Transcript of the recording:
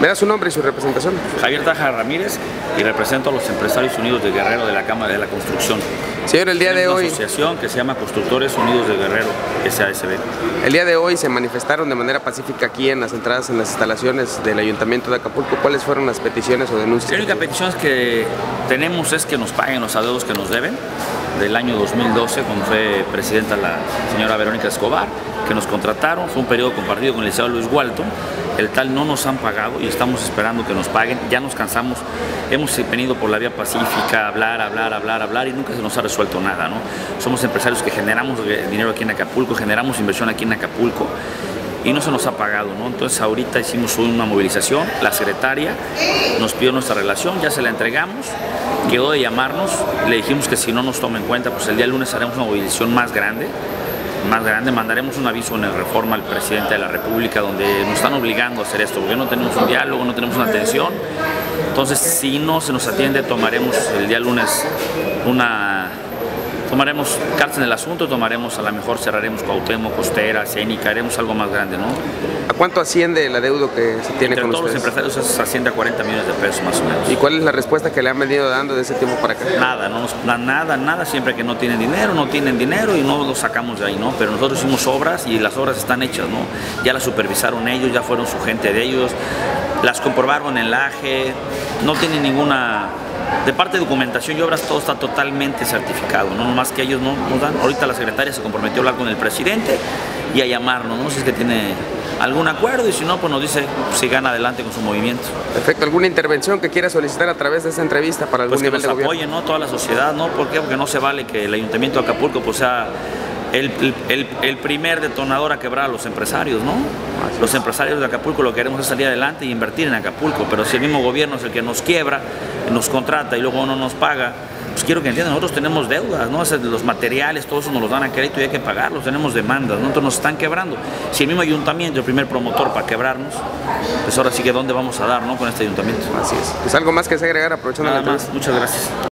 ¿Me da su nombre y su representación? Javier Taja Ramírez y represento a los Empresarios Unidos de Guerrero de la Cámara de la Construcción. Señor, el día de hoy, Una asociación que se llama Constructores Unidos de Guerrero, SASB. el día de hoy se manifestaron de manera pacífica aquí en las entradas en las instalaciones del Ayuntamiento de Acapulco. ¿Cuáles fueron las peticiones o denuncias? La única petición que tenemos es que nos paguen los adeudos que nos deben del año 2012, cuando fue presidenta la señora Verónica Escobar, que nos contrataron, fue un periodo compartido con el licenciado Luis Walton, el tal no nos han pagado y estamos esperando que nos paguen, ya nos cansamos, hemos venido por la vía pacífica, hablar, hablar, hablar, hablar y nunca se nos ha resuelto nada, ¿no? Somos empresarios que generamos dinero aquí en Acapulco, generamos inversión aquí en Acapulco y no se nos ha pagado, ¿no? Entonces ahorita hicimos una movilización, la secretaria nos pidió nuestra relación, ya se la entregamos, quedó de llamarnos, le dijimos que si no nos toma en cuenta, pues el día lunes haremos una movilización más grande, más grande, mandaremos un aviso en el reforma al presidente de la República donde nos están obligando a hacer esto, porque no tenemos un diálogo, no tenemos una atención. Entonces, si no se nos atiende, tomaremos el día lunes una tomaremos cartas en el asunto, tomaremos a lo mejor cerraremos Cuauhtémoc, Costera, Cénica, haremos algo más grande, ¿no? ¿A cuánto asciende el adeudo que se tiene Entre con todos los empresarios asciende a 40 millones de pesos más o menos. ¿Y cuál es la respuesta que le han venido dando de ese tiempo para acá? Nada, no nos nada, nada, siempre que no tienen dinero, no tienen dinero y no lo sacamos de ahí, ¿no? Pero nosotros hicimos obras y las obras están hechas, ¿no? Ya las supervisaron ellos, ya fueron su gente de ellos, las comprobaron en la AGE, no tienen ninguna... De parte de documentación y obras todo está totalmente certificado, no más que ellos no nos dan. Ahorita la secretaria se comprometió a hablar con el presidente y a llamarnos, no sé si es que tiene algún acuerdo y si no, pues nos dice si gana adelante con su movimiento. Perfecto. ¿Alguna intervención que quiera solicitar a través de esta entrevista para algún pues que nivel nos de gobierno? apoyen, ¿no? Toda la sociedad, ¿no? ¿Por qué? Porque no se vale que el Ayuntamiento de Acapulco pues sea el, el- el primer detonador a quebrar a los empresarios, ¿no? Los empresarios de Acapulco lo que queremos es salir adelante y invertir en Acapulco, pero si el mismo gobierno es el que nos quiebra, nos contrata y luego no nos paga, pues quiero que entiendan, nosotros tenemos deudas, ¿no? Los materiales, todo eso nos los dan a crédito y hay que pagarlos, tenemos demandas, nosotros nos están quebrando. Si el mismo ayuntamiento, el primer promotor para quebrarnos, pues ahora sí que dónde vamos a dar, ¿no? Con este ayuntamiento. Así es. Pues algo más que se agregar aprovechando Nada más, muchas gracias.